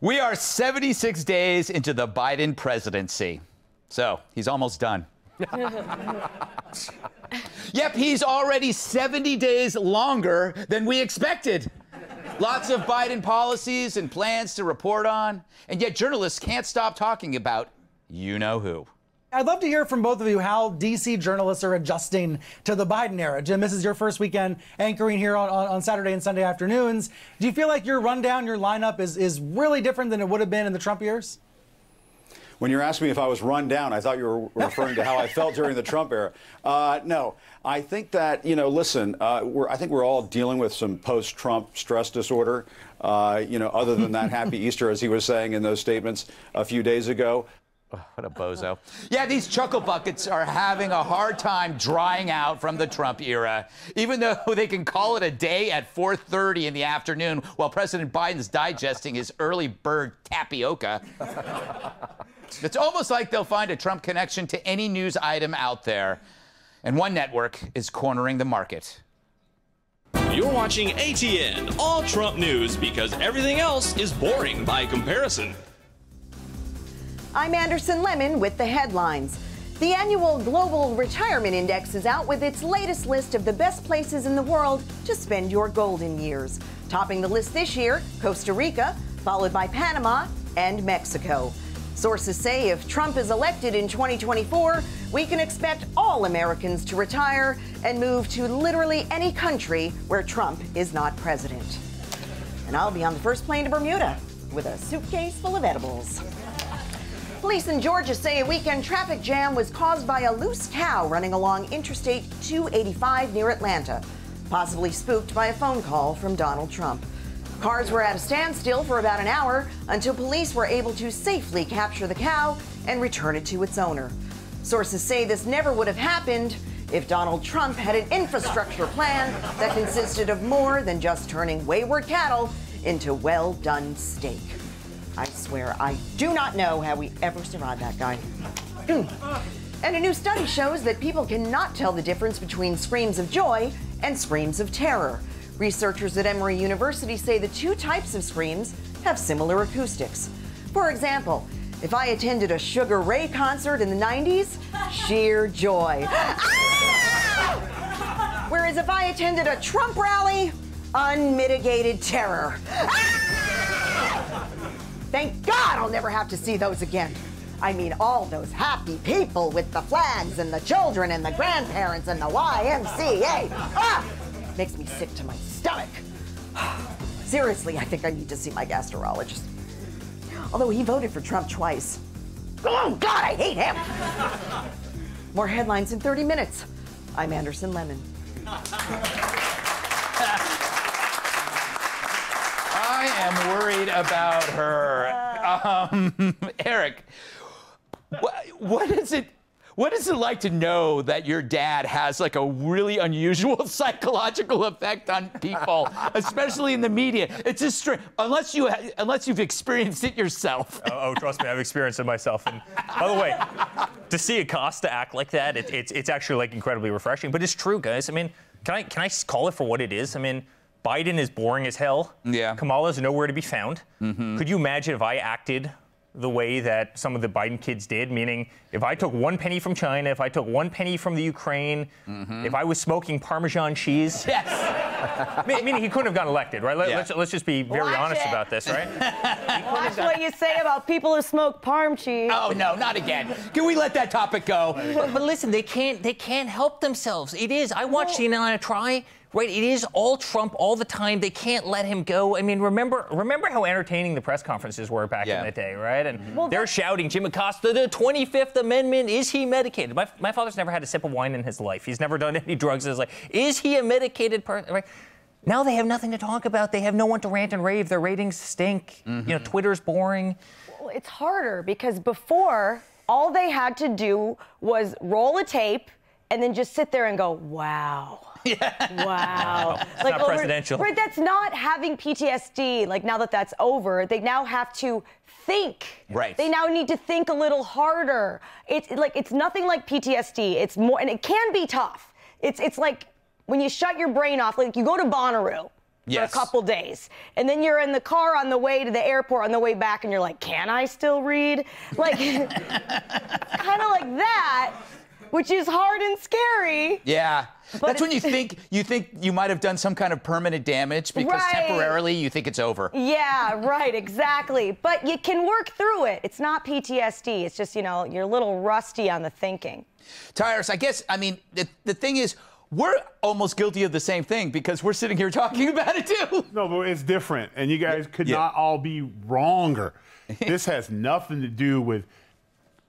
We are 76 days into the Biden presidency. So he's almost done. yep, he's already 70 days longer than we expected. Lots of Biden policies and plans to report on, and yet journalists can't stop talking about you know who. I'd love to hear from both of you how DC journalists are adjusting to the Biden era. Jim, this is your first weekend anchoring here on, on, on, Saturday and Sunday afternoons. Do you feel like your rundown, your lineup is, is really different than it would have been in the Trump years? When you're asking me if I was run down, I thought you were referring to how I felt during the Trump era. Uh, no, I think that, you know, listen, uh, I think we're all dealing with some post Trump stress disorder. Uh, you know, other than that, happy Easter, as he was saying in those statements a few days ago. What a bozo. Yeah, these chuckle buckets are having a hard time drying out from the Trump era, even though they can call it a day at 4:30 in the afternoon while President Biden's digesting his early bird tapioca. it's almost like they'll find a Trump connection to any news item out there. And one network is cornering the market. You're watching ATN, all Trump news, because everything else is boring by comparison. I'm Anderson Lemon with the headlines. The annual Global Retirement Index is out with its latest list of the best places in the world to spend your golden years. Topping the list this year, Costa Rica, followed by Panama and Mexico. Sources say if Trump is elected in 2024, we can expect all Americans to retire and move to literally any country where Trump is not president. And I'll be on the first plane to Bermuda with a suitcase full of edibles. Police in Georgia say a weekend traffic jam was caused by a loose cow running along Interstate 285 near Atlanta, possibly spooked by a phone call from Donald Trump. Cars were at a standstill for about an hour until police were able to safely capture the cow and return it to its owner. Sources say this never would have happened if Donald Trump had an infrastructure plan that consisted of more than just turning wayward cattle into well done steak. I swear, I do not know how we ever survived that guy. and a new study shows that people cannot tell the difference between screams of joy and screams of terror. Researchers at Emory University say the two types of screams have similar acoustics. For example, if I attended a Sugar Ray concert in the 90s, sheer joy. Ah! Whereas if I attended a Trump rally, unmitigated terror. Ah! Thank God I'll never have to see those again. I mean, all those happy people with the flags and the children and the grandparents and the YMCA. Ah! Makes me sick to my stomach. Seriously, I think I need to see my gastrologist. Although he voted for Trump twice. Oh, God, I hate him. More headlines in 30 minutes. I'm Anderson Lemon. I am worried about her. Um, Eric, what, what is it? What is it like to know that your dad has like a really unusual psychological effect on people, especially in the media? It's just strange, unless you unless you've experienced it yourself. oh, oh, trust me, I've experienced it myself. And by the way, to see Acosta act like that, it, it's it's actually like incredibly refreshing. But it's true, guys. I mean, can I can I call it for what it is? I mean. Biden is boring as hell. Yeah. Kamala's nowhere to be found. Mm-hmm. Could you imagine if I acted the way that some of the Biden kids did? Meaning, if I took one penny from China, if I took one penny from the Ukraine, mm-hmm. if I was smoking Parmesan cheese. Yes. meaning he couldn't have gotten elected, right? Let, us let's just be very Watch honest it. about this, right? Watch what you say about people who smoke parm cheese. Oh no, not again. Can we let that topic go? But, but listen, they can't they can't help themselves. It is. I watched CNN try right? It is all Trump all the time. They can't let him go. I mean, remember remember how entertaining the press conferences were back yeah. in the day, right? And well, they're shouting, Jim Acosta, the 25th Amendment, is he medicated? My, my father's never had a sip of wine in his life. He's never done any drugs in his life. Is he a medicated person? Right? Now they have nothing to talk about. They have no one to rant and rave. Their ratings stink. Mm-hmm. You know, Twitter's boring. Well, it's harder because before, all they had to do was roll a tape and then just sit there and go, wow. Yeah. Wow. It's like not over, presidential. Right, that's not having PTSD. Like now that that's over, they now have to think. Right. They now need to think a little harder. It's like it's nothing like PTSD. It's more and it can be tough. It's it's like when you shut your brain off, like you go to Bonnaroo Yes. for a couple days. And then you're in the car on the way to the airport on the way back and you're like, can I still read? Like, kind of like that, which is hard and scary. Yeah. But That's when you think you think you might have done some kind of permanent damage because Right. temporarily you think it's over. Yeah, right, exactly. But you can work through it. It's not PTSD. It's just, you know, you're a little rusty on the thinking. Tyrus, I guess, I mean, the, the thing is, we're almost guilty of the same thing because we're sitting here talking about it too. No, but it's different, and you guys could Yeah. not all be wronger. this has nothing to do with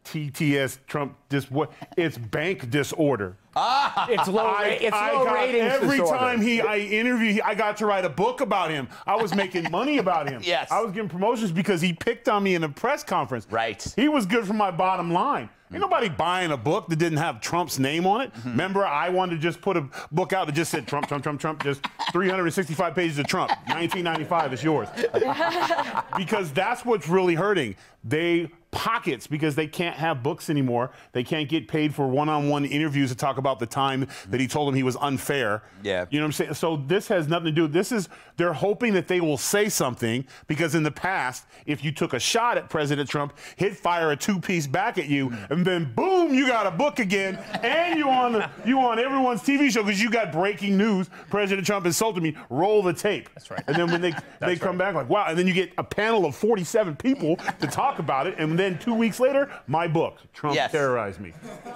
TTS Trump. Dis what? It's bank disorder. Ah, It's low. ra- I, it's I low got, ratings every disorder. time he I interview, I got to write a book about him. I was making money about him. Yes. I was getting promotions because he picked on me in a press conference. Right. He was good for my bottom line. Ain't nobody buying a book that didn't have Trump's name on it. Remember, I wanted to just put a book out that just said Trump, Trump, Trump, Trump, just 365 pages of Trump. 1995 is yours. because that's what's really hurting. They pockets because they can't have books anymore. They can't get paid for one-on-one interviews to talk about the time that he told them he was unfair. Yeah. You know what I'm saying? So this has nothing to do. This is they're hoping that they will say something because in the past, if you took a shot at President Trump, he'd fire a two-piece back at you, and then boom, you got a book again, and you on the you on everyone's TV show because you got breaking news. President Trump insulted me. Roll the tape. That's right. And then when they they come back like wow, and then you get a panel of 47 people to talk about it, and then two weeks later, my book, Trump Yes. terrorized me.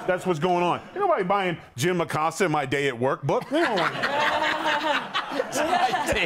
That's what's going on. Ain't nobody buying Jim Acosta my day at work book. They don't want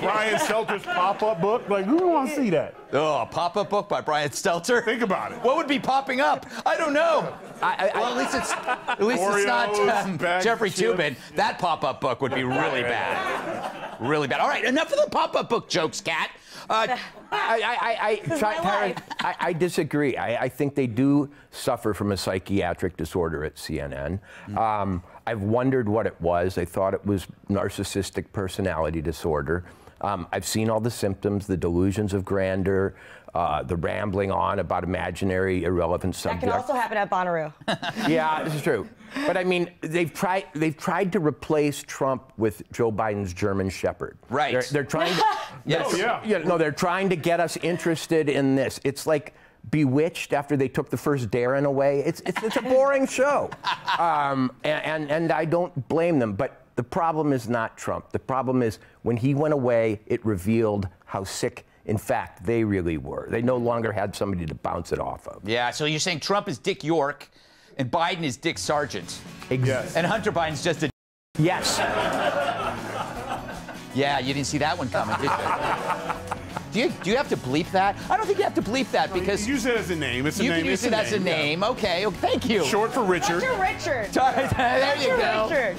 Brian Stelter's pop-up book. Like, who wants to see that? Oh, a pop-up book by Brian Stelter. Think about it. What would be popping up? I don't know. I- I- well, at least it's at least it's not um, Jeffrey chips. Toobin. That pop-up book would be really bad. Really bad. All right, enough of the pop-up book jokes, Kat. Uh, I, I, I, I, is Ty- my Tyra, life. I, I disagree. I, I think they do suffer from a psychiatric disorder at CNN. Um, I've wondered what it was. I thought it was narcissistic personality disorder. Um, I've seen all the symptoms, the delusions of grandeur, uh, the rambling on about imaginary, irrelevant That subjects. can also happen at Bonnaroo. yeah, this is true. But I mean, they've tried. They've tried to replace Trump with Joe Biden's German Shepherd. Right. They're, they're trying. To, Yes. Oh, yeah. yeah, no, they're trying to get us interested in this. It's like Bewitched after they took the first Darren away. It's it's, it's a boring show, um, and, and and I don't blame them. But the problem is not Trump. The problem is when he went away, it revealed how sick. In fact, they really were. They no longer had somebody to bounce it off of. yeah, so you're saying Trump is Dick York, and Biden is Dick Sargent, Ex- Yes. and Hunter Biden's just a. Yes. Yeah, you didn't see that one coming, did you? Do you, do you have to bleep that? I don't think you have to bleep that because use it as a name. It's a you name. can use it's it as a yeah. name. Okay, oh, thank you. Short for Richard. Dr. Richard. there you go. Richard.